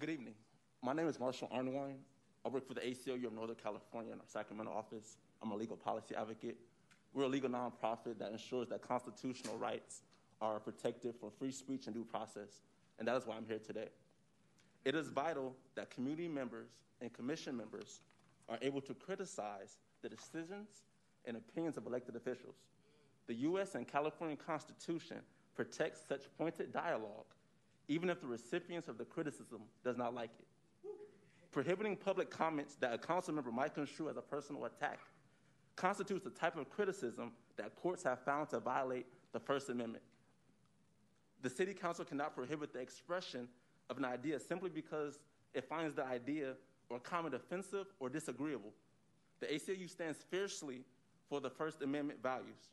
Good evening. My name is Marshal Arnwine. I work for the ACLU of Northern California in our Sacramento office. I'm a legal policy advocate. We're a legal nonprofit that ensures that constitutional rights are protected for free speech and due process, and that is why I'm here today. It is vital that community members and commission members are able to criticize the decisions and opinions of elected officials. The U.S. and California Constitution protects such pointed dialogue, even if the recipients of the criticism does not like it. Prohibiting public comments that a council member might construe as a personal attack constitutes the type of criticism that courts have found to violate the First Amendment. The City Council cannot prohibit the expression of an idea simply because it finds the idea or comment offensive or disagreeable. The ACLU stands fiercely for the First Amendment values.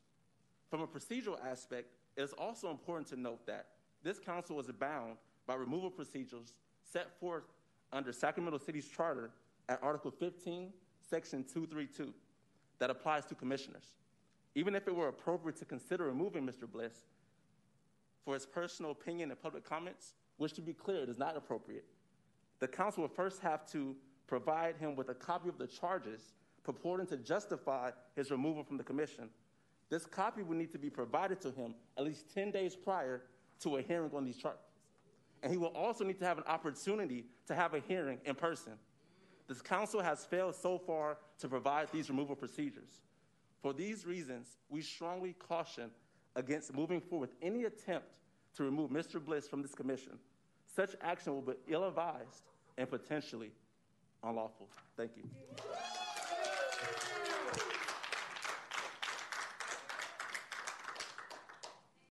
From a procedural aspect, it is also important to note that this council is bound by removal procedures set forth under Sacramento City's charter at Article 15, Section 232, that applies to commissioners. Even if it were appropriate to consider removing Mr. Bliss for his personal opinion and public comments, which to be clear, is not appropriate, the council will first have to provide him with a copy of the charges purporting to justify his removal from the commission. This copy would need to be provided to him at least 10 days prior to a hearing on these charges. And he will also need to have an opportunity to have a hearing in person. This council has failed so far to provide these removal procedures. For these reasons, we strongly caution against moving forward with any attempt to remove Mr. Bliss from this commission. Such action will be ill advised and potentially unlawful. Thank you.